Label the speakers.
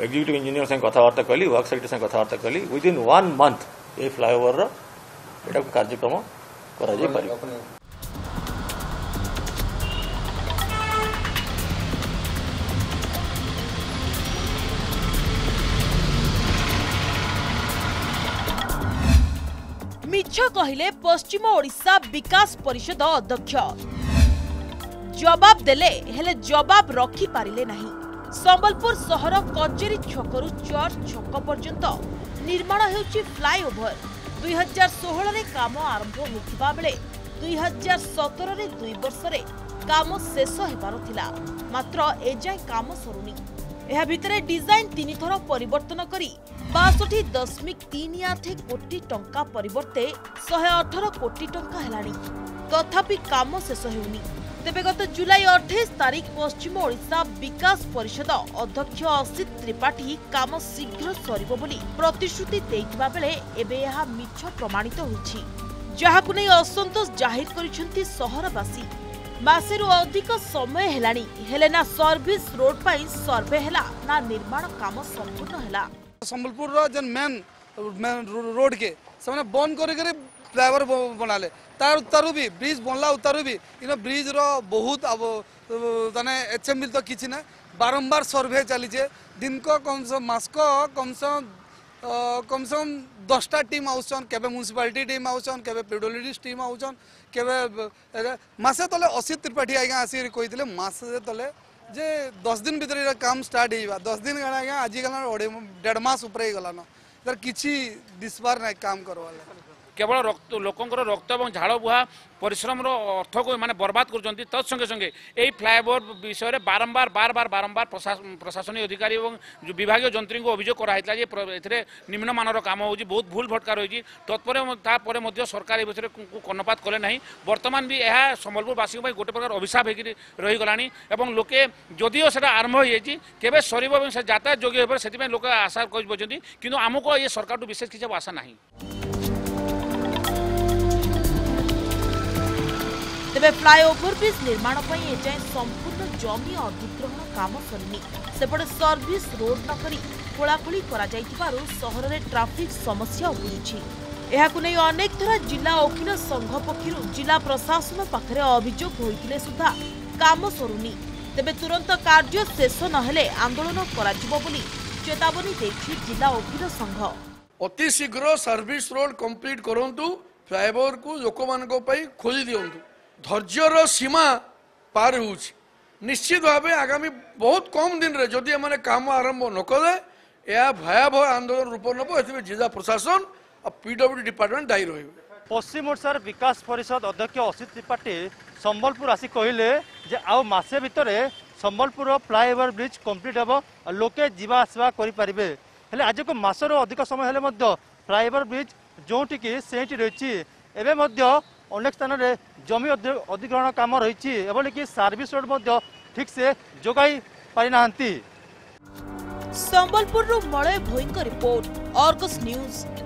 Speaker 1: executive engineer सा कथबार्ता कली वर्क सैक्टर सा कथबार्ता कली विदिन वन मंथ ये फ्लाईओवर रहा कार्यक्रम कर
Speaker 2: मिछ कहले पश्चिम ओडा विकाश परिषद अध्यक्ष जवाब देले हेले जवाब रखी पारिले रखिपारे সম্বলপুর সহর কচেরি ছকর চর্চ ছক পর্যন্ত নির্মাণ ହେଉଛି ফ্লাଇওভর ଦୁଇ ହଜାର ଷୋହଳରେ କାମ ଆରମ୍ଭ ହୋଇଥିବା ବେଳେ ଦୁଇ ହଜାର ସତରରେ ଦୁଇ ବର୍ଷରେ କାମ ଶେଷ ହେବାର ଥିଲା ମାତ୍ର ଏଯାଏଁ କାମ ସରୁନି ଏହା ଭିତରେ ଡିଜାଇନ୍ ତିନିଥର ପରିବର୍ତ୍ତନ କରି ବାଷଠି ଦଶମିକ ତିନି ଆଠ କୋଟି ଟଙ୍କା ପରିବର୍ତ୍ତେ ଶହେ ଅଠର କୋଟି ଟଙ୍କା ହେଲାଣି ତଥାପି କାମ ଶେଷ ହେଉନି তেবে গত জুলাই অঠাইশ তারিখ পশ্চিম ওড়িশা বিকাশ পরিষদ অধ্যক্ষ অসিত ত্রিপাঠী কাম শীঘ্র সরব বলে প্রতিশ্রুতি দেওয়া বেড়ে এবে মিছ প্রমাণিত হয়েছে যাহাকু নেই অসন্তোষ জাহির করেছেন সহরবাসী মাসে অধিক সময় হল হলে না সর্ভিস রোড পাই সর্ভে হল না নির্মাণ কাম সম্পূর্ণ হল
Speaker 3: সম্বলপুর যেন মেন রোড কে সেমানে বন্ধ করে করে ফ্লাইওভার বনালে তার ଉତ୍ତାରୁ বি ব্রিজ বনলা ଉତ୍ତାରୁ বি ইন ବ୍ରିଜ୍ର ବହୁତ ତାନେ ଏଚ୍ଏମ୍ବିଲ୍ ତ କିଛି ନା ବାରମ୍ବାର ସର୍ଭେ ଚାଲିଛେ ଦିନକ କମ୍ ସେ ମାସକ କମ୍ ସେ দশটা টিম আসছন কেবে মুনিসিপালিটি টিম আসছন কেবে পিডব্লুডিস টিম আসছন কেবে মাসে তলে অসিত ত্রিপাঠী আজ্ঞা আসি কইলে মাসে তলে যে দশ দিন ভিতরে এটা কাম স্টার্ট হইবা দশ দিন আজ্ঞা আজি গেলান দেড় মাস উপরে হয়ে গেলান তার কিছু দিশবার নাই কাম করবার
Speaker 4: কেবল রক্ত লোকর রক্ত এবং ঝাড় বুহা পরিশ্রমর অর্থক এমানে বরবাদ করছেন তৎসঙ্গে সঙ্গে এই ফ্লাইওভার বিষয়ে বারম্বার বারবার বারম্বার প্রশাসনিক অধিকারী এবং বিভাগীয় যন্ত্রী অভিযোগ করা হয়েছিল যে এতে নিম্নমানর কাম হচ্ছে বহু ভুল ভটকা রয়েছে তৎপরে তাপরে সরকার এই বিষয়ে কর্ণপাত কলে না বর্তমান বি সম্বলপুরবাসী গোটে প্রকার অভিশাপ হয়ে রহিগলা এবং লোকে যদিও সেটা আরম্ভ হয়েছে কেবে সরব এবং সে যাতায়াত যোগ্য হয়ে সেপা লোক আশা করছেন কিন্তু আমি এ সরকারঠু বিশেষ কিছু আশা না
Speaker 2: ତେବେ ଫ୍ଲାଏଓଭର ବ୍ରିଜ୍ ନିର୍ମାଣ ପାଇଁ ଏଯାଏଁ ସମ୍ପୂର୍ଣ୍ଣ ଜମି ଅଧିଗ୍ରହଣ କାମ ସରିନି ସେପଟେ ସର୍ଭିସ୍ ରୋଡ୍ ନକରି ଖୋଳାଖୋଳି କରାଯାଇଥିବାରୁ ସହରରେ ଟ୍ରାଫିକ୍ ସମସ୍ୟା ଉପୁଜୁଛି ଏହାକୁ ନେଇ ଅନେକ ଥର ଜିଲ୍ଲା ଓକିଲ ସଂଘ ପକ୍ଷରୁ ଜିଲ୍ଲା ପ୍ରଶାସନ ପାଖରେ ଅଭିଯୋଗ ହୋଇଥିଲେ ସୁଦ୍ଧା କାମ ସରୁନି ତେବେ ତୁରନ୍ତ କାର୍ଯ୍ୟ ଶେଷ ନହେଲେ ଆନ୍ଦୋଳନ କରାଯିବ ବୋଲି ଚେତାବନୀ ଦେଇଛି ଜିଲ୍ଲା ଓକିଲ ସଂଘ
Speaker 5: ଅତି ଶୀଘ୍ର ସର୍ଭିସ୍ ରୋଡ୍ କରନ୍ତୁ ଲୋକମାନଙ୍କ ପାଇଁ ଖୋଲି ଦିଅନ୍ତୁ ধৈর্যর সীমা পার হচ্ছে নিশ্চিত ভাবে আগামী বহুত কম দিনরে যদি এমানে কাম আরম্ভ নকলে ଏହା ଭୟାବହ ଆନ୍ଦୋଳନ ରୂପ ନେବ ଏଥିପାଇଁ ଜିଲ୍ଲା ପ୍ରଶାସନ ଆଉ ପିଡବ୍ଲ୍ୟୁ ଡିପାର୍ଟମେଣ୍ଟ ଦାୟୀ ରହିବେ
Speaker 6: ପଶ୍ଚିମ ଓଡ଼ିଶାର ବିକାଶ ପରିଷଦ ଅଧ୍ୟକ୍ଷ ଅସିତ ତ୍ରିପାଠୀ ସମ୍ବଲପୁର ଆସି କହିଲେ ଯେ ଆଉ ମାସେ ଭିତରେ ସମ୍ବଲପୁରର ଫ୍ଲାଏଓଭର ବ୍ରିଜ୍ କମ୍ପ୍ଲିଟ୍ ହେବ ଆଉ ଲୋକେ ଯିବା ଆସିବା କରିପାରିବେ ହେଲେ ଆଜି ଏକ ମାସରୁ ଅଧିକ ସମୟ ହେଲେ ମଧ୍ୟ ଫ୍ଲାଏଓଭର ବ୍ରିଜ୍ ଯେଉଁଠିକି ସେଇଠି ରହିଛି ଏବେ ମଧ୍ୟ ଅନେକ ସ୍ଥାନରେ ଜମି ଅଧିଗ୍ରହଣ କାମ ରହିଛି ଏଭଳିକି ସର୍ଭିସ୍ ରୋଡ୍ ମଧ୍ୟ ଠିକ୍ସେ ଯୋଗାଇ ପାରିନାହାନ୍ତି
Speaker 2: ସମ୍ବଲପୁରରୁ ମଳୟ ଭୋଇଙ୍କ ରିପୋର୍ଟ ଅର୍ଗସ୍ ନ୍ୟୁଜ୍